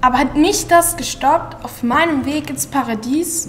Aber hat mich das gestoppt auf meinem Weg ins Paradies?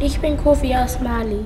Ich bin Kofi aus Mali.